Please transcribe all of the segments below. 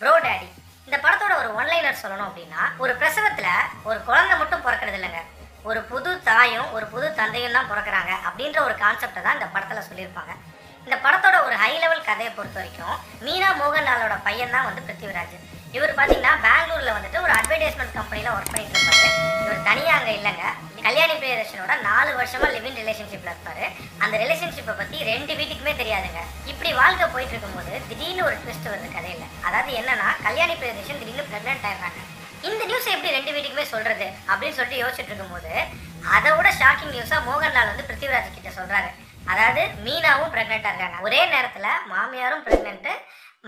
Bro daddy இந்த படத்தோட ஒரு ஒன்லைனர் சொல்லணும் அப்படின்னா ஒரு பிரசவத்தில் ஒரு குழந்தை மட்டும் பிறக்கிறது இல்லைங்க. ஒரு புது தாயும் ஒரு புது தந்தையும் தான் பிறக்கிறாங்க அப்படின்ற ஒரு கான்செப்டை தான் இந்த படத்தில் சொல்லியிருப்பாங்க. இந்த படத்தோட ஒரு ஹை லெவல் கதையை பொறுத்த வரைக்கும் மீனா மோகன்லாலோட பையன் தான் வந்து பிருத்திவிராஜ். இவர் பார்த்தீங்கன்னா பெங்களூரில் வந்துட்டு ஒரு அட்வர்டைஸ்மெண்ட் கம்பெனியில் ஒர்க் பண்ணிட்டு இருப்பாரு. இவர் தனியாக அங்கே இல்லைங்க. கல்யாணி பிரியதர்ஷனோட நாலு வருஷமா லிவிங் ரிலேஷன்ஷிப்ல இருப்பாரு. அந்த ரிலேஷன்ஷிப்பை பத்தி ரெண்டு வீட்டுக்குமே தெரியாதுங்க. இப்படி வாழ்க்கை போயிட்டு இருக்கும்போது திடீர்னு ஒரு ட்விஸ்ட் வருது கதையில. அதாவது என்னன்னா கல்யாணி பிரதேசம் திடீர்னு பிரெக்னென்ட் ஆயிடுறாங்க. இந்த நியூஸ் எப்படி ரெண்டு வீட்டுக்குமே சொல்றது அப்படின்னு சொல்லிட்டு யோசிச்சுட்டு இருக்கும்போது அதை விட ஷாக்கிங் நியூஸா மோகன்லால் வந்து பிருத்திவிராஜ் கிட்ட சொல்றாரு. அதாவது மீனாவும் பிரெக்னெண்டா இருக்காங்க. ஒரே நேரத்துல மாமியாரும் பிரெக்னென்ட்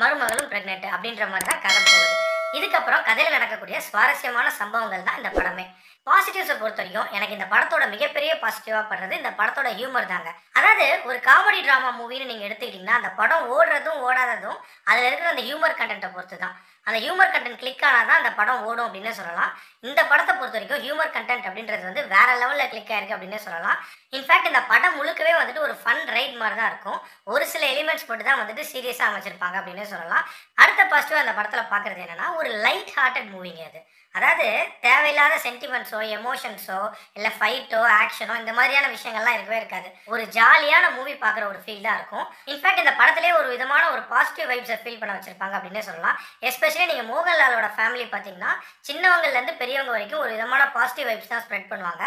மருமகளும் பிரெக்னென்ட் அப்படின்ற மாதிரி தான் கதை போகுது. இதுக்கப்புறம் கதையில் நடக்கக்கூடிய சுவாரஸ்யமான சம்பவங்கள் தான் இந்த படமே. பாசிட்டிவ்ஸை பொறுத்த வரைக்கும் எனக்கு இந்த படத்தோட மிகப்பெரிய பாசிட்டிவாக படுறது இந்த படத்தோட ஹியூமர் தாங்க. அதாவது ஒரு காமெடி ட்ராமா மூவின்னு நீங்கள் எடுத்துக்கிட்டிங்கன்னா அந்த படம் ஓடுறதும் ஓடாததும் அதில் இருக்கிற அந்த ஹியூமர் கண்டென்ட்டை பொறுத்து தான் அந்த ஹியூமர் கண்டென்ட் கிளிக் ஆனால் தான் அந்த படம் ஓடும் அப்படின்னு சொல்லலாம். இந்த படத்தை பொறுத்த வரைக்கும் ஹியூமர் கண்டென்ட் அப்படின்றது வந்து வேற லெவலில் கிளிக் ஆயிருக்கு அப்படின்னு சொல்லலாம். இன்ஃபேக்ட் இந்த படம் முழுக்கவே வந்துட்டு ஒரு ஃபன் ரைட் மாதிரி தான் இருக்கும். ஒரு சில எலிமெண்ட்ஸ் மட்டும் தான் வந்துட்டு சீரியஸாக அமைச்சிருப்பாங்க அப்படின்னு சொல்லலாம். அடுத்த பாசிட்டிவ் அந்த படத்தில் பார்க்குறது என்னென்னா ஒரு லைட் ஹார்ட்டட் மூவிங்க அது. அதாவது தேவையில்லாத சென்டிமெண்ட்ஸோ எமோஷன்ஸோ இல்லை ஃபைட்டோ ஆக்ஷனோ இந்த மாதிரியான விஷயங்கள்லாம் இருக்கவே இருக்காது. ஒரு ஜாலியான மூவி பார்க்குற ஒரு ஃபீல் தான் இருக்கும். இன்ஃபேக்ட் இந்த படத்திலே ஒரு விதமான ஒரு பாசிட்டிவ் வைப்ஸை ஃபீல் பண்ண வச்சிருப்பாங்க அப்படின்னே சொல்லலாம். எஸ்பெஷலி நீங்கள் மோகன்லாலோட ஃபேமிலி பார்த்தீங்கன்னா சின்னவங்கலேருந்து பெரியவங்க வரைக்கும் ஒரு விதமான பாசிட்டிவ் வைப்ஸ் தான் ஸ்ப்ரெட் பண்ணுவாங்க.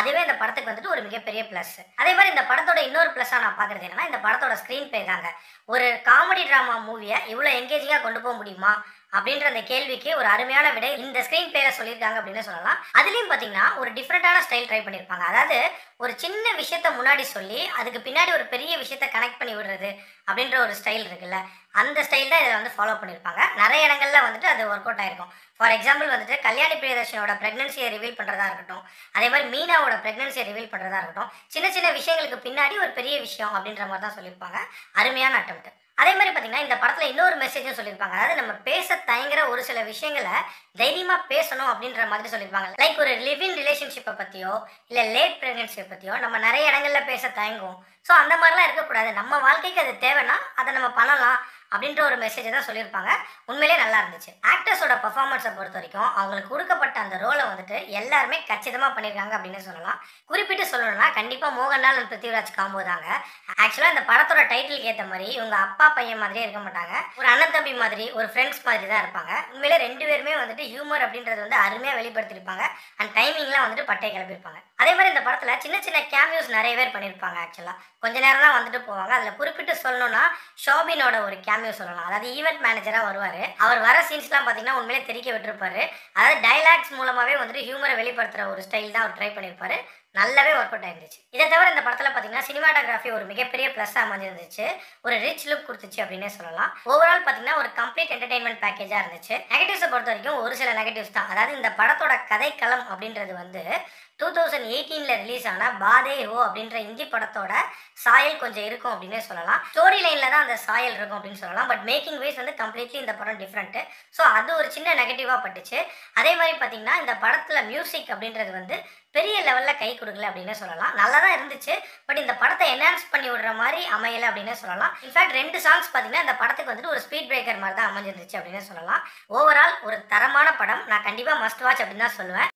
அதுவே இந்த படத்துக்கு வந்துட்டு ஒரு மிகப்பெரிய ப்ளஸ் அதே மாதிரி இந்த படத்தோட இன்னொரு ப்ளஸ்ஸாக நான் பார்க்குறது என்னன்னா இந்த படத்தோட ஸ்க்ரீன் பிளே தாங்க. ஒரு காமெடி ட்ராமா மூவியை இவ்வளோ எங்கேஜிங்காக கொண்டு போக முடியுமா? அப்படின்ற அந்த கேள்விக்கு ஒரு அருமையான விடை இந்த ஸ்க்ரீன் பிளேல சொல்லியிருக்காங்க அப்படின்னு சொல்லலாம். அதுலயும் பாத்தீங்கன்னா ஒரு டிஃப்ரெண்டான ஸ்டைல் ட்ரை பண்ணியிருப்பாங்க. அதாவது ஒரு சின்ன விஷயத்த முன்னாடி சொல்லி அதுக்கு பின்னாடி ஒரு பெரிய விஷயத்த கனெக்ட் பண்ணி விடுறது அப்படின்ற ஒரு ஸ்டைல் இருக்குல்ல. அந்த ஸ்டைல் தான் இதில் வந்து ஃபாலோ பண்ணியிருப்பாங்க. நிறைய இடங்கள்ல வந்துட்டு அது ஒர்க் அவுட் ஆயிருக்கும். ஃபார் எக்ஸாம்பிள் வந்துட்டு கல்யாணி பிரியதர்ஷனோட ப்ரெக்னன்சியை ரிவீல் பண்ணுறதா இருக்கட்டும். அதே மாதிரி மீனாவோட ப்ரெக்னன்சியை ரிவீல் பண்ணுறதா இருக்கட்டும். சின்ன சின்ன விஷயங்களுக்கு பின்னாடி ஒரு பெரிய விஷயம் அப்படின்ற மாதிரி தான் சொல்லியிருப்பாங்க. அருமையான அட்டம் அதே மாதிரி பார்த்தீங்கன்னா இந்த படத்தில் இன்னொரு மெசேஜும் சொல்லியிருப்பாங்க. அதாவது நம்ம பேச தயங்குற ஒரு சில விஷயங்களை தைரியமாக பேசணும் அப்படின்ற மாதிரி சொல்லியிருப்பாங்க. லைக் ஒரு லிவிங் ரிலேஷன்ஷிப்பை பற்றியோ இல்லை லேட் ப்ரெக்னன்சியை பற்றியோ நம்ம நிறைய இடங்களில் பேச தயங்குவோம். ஸோ அந்த மாதிரிலாம் இருக்கக்கூடாது. நம்ம வாழ்க்கைக்கு அது தேவைன்னா அதை நம்ம பண்ணலாம் அப்படின்ற ஒரு மெசேஜை தான் சொல்லியிருப்பாங்க. உண்மையிலே நல்லா இருந்துச்சு. ஆக்டர்ஸோட பர்ஃபார்மன்ஸை பொறுத்த வரைக்கும் அவங்களுக்கு கொடுக்கப்பட்ட அந்த ரோலை வந்துட்டு எல்லாருமே கச்சிதமாக பண்ணியிருக்காங்க அப்படின்னு சொல்லலாம். குறிப்பிட்டு சொல்லணும்னா கண்டிப்பாக மோகன்லால் பிருத்திவிராஜ் காம்போ தாங்க. ஆக்சுவலாக இந்த படத்தோட டைட்டிலுக்கு ஏற்ற மாதிரி இவங்க அப்பா பையன் மாதிரியே இருக்க மாட்டாங்க. ஒரு அண்ணன் தம்பி மாதிரி ஒரு ஃப்ரெண்ட்ஸ் மாதிரி தான் இருப்பாங்க. உண்மையிலே ரெண்டு பேருமே வந்துட்டு ஹியூமர் அப்படின்றது வந்து அருமையாக வெளிப்படுத்தியிருப்பாங்க. அண்ட் டைமிங்லாம் வந்துட்டு பட்டை கிளப்பியிருப்பாங்க. அதே மாதிரி இந்த படத்தில் சின்ன சின்ன கேமியோஸ் நிறைய பேர் பண்ணியிருப்பாங்க ஆக்சுவலாக கொஞ்ச நேரம் தான் வந்துட்டு போவாங்க. அதில் குறிப்பிட்டு சொல்லணும்னா ஷோபினோட ஒரு கேமியோ சொல்லலாம். அதாவது ஈவெண்ட் மேனேஜராக வருவார். அவர் வர சீன்ஸ்லாம் பார்த்தீங்கன்னா உண்மையிலே தெரிக்க விட்டுருப்பாரு. அதாவது டைலாக்ஸ் மூலமாகவே வந்துட்டு ஹியூமரை வெளிப்படுத்துகிற ஒரு ஸ்டைல் தான் அவர் ட்ரை பண்ணியிருப்பாரு. நல்லாவே ஒர்க் அவுட் ஆயிருந்துச்சு. இதை தவிர இந்த படத்தில் பார்த்தீங்கன்னா சினிமாட்டோகிராஃபி ஒரு மிகப்பெரிய ப்ளஸ்ஸாக அமைஞ்சிருந்துச்சு. ஒரு ரிச் லுக் கொடுத்துச்சு அப்படின்னே சொல்லலாம். ஓவரால் பார்த்தீங்கன்னா ஒரு கம்ப்ளீட் என்டர்டைன்மெண்ட் பேக்கேஜாக இருந்துச்சு. நெகட்டிவ்ஸை பொறுத்த வரைக்கும் ஒரு சில நெகட்டிவ்ஸ் தான். அதாவது இந்த படத்தோட கதைக்களம் அப்படின்றது வந்து டூ தௌசண்ட் எயிட்டீனில் ரிலீஸ் ஆன பாதே ஹோ அப்படின்ற இந்தி படத்தோட சாயல் கொஞ்சம் இருக்கும் அப்படின்னே சொல்லலாம். ஸ்டோரி லைனில் தான் அந்த சாயல் இருக்கும் அப்படின்னு சொல்லலாம். பட் மேக்கிங் வைஸ் வந்து கம்ப்ளீட்லி இந்த படம் டிஃப்ரெண்ட்டு ஸோ அது ஒரு சின்ன நெகட்டிவாக பட்டுச்சு. அதே மாதிரி பார்த்தீங்கன்னா இந்த படத்தில் மியூசிக் அப்படின்றது வந்து பெரிய லெவலில் கை கொடுக்கல அப்படின்னு சொல்லலாம். நல்லா தான் இருந்துச்சு. பட் இந்த படத்தை என்ஹான்ஸ் பண்ணி விடுற மாதிரி அமையலை அப்படின்னு சொல்லலாம். இன்ஃபேக்ட் ரெண்டு சாங்ஸ் பார்த்தீங்கன்னா இந்த படத்துக்கு வந்துட்டு ஒரு ஸ்பீட் பிரேக்கர் மாதிரி தான் அமைஞ்சிருந்துச்சு அப்படின்னு சொல்லலாம். ஓவரால் ஒரு தரமான படம். நான் கண்டிப்பாக மஸ்ட் வாட்ச் அப்படின்னு தான் சொல்லுவேன்.